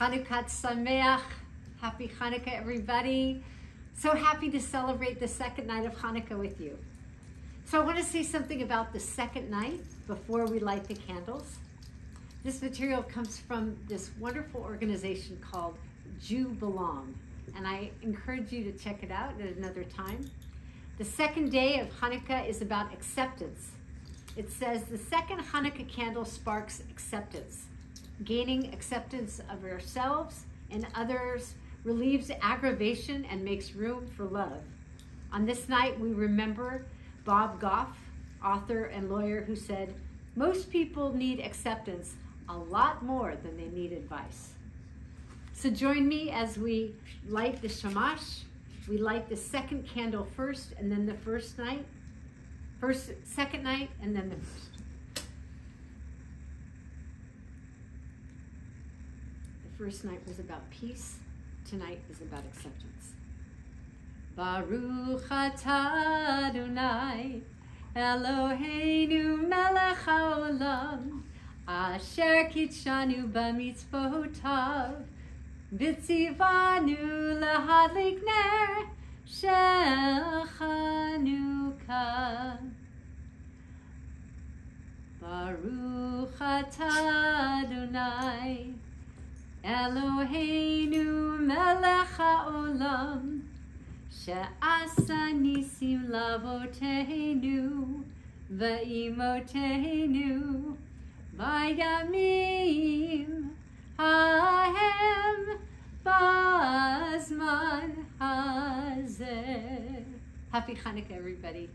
Chanukah Sameach. Happy Hanukkah, everybody. So happy to celebrate the second night of Hanukkah with you. So I want to say something about the second night before we light the candles. This material comes from this wonderful organization called JewBelong, and I encourage you to check it out at another time. The second day of Hanukkah is about acceptance. It says the second Hanukkah candle sparks acceptance. Gaining acceptance of ourselves and others relieves aggravation and makes room for love. On this night, we remember Bob Goff, author and lawyer, who said, Most people need acceptance a lot more than they need advice. So join me as we light the shamash. We light the second candle first and then the first night. First, second night, and then the first. First night was about peace. Tonight is about acceptance. Baruch Adonai Eloheinu melech haolam Asher kitshanu b'mitzvotav V'tzivanu lahadlik ner shel Baruch Adonai Eloheinu melech haolam She'asa nisim lavoteinu Ve'imoteinu Vayamim hahem Bazman hazeh Happy Hanukkah, everybody.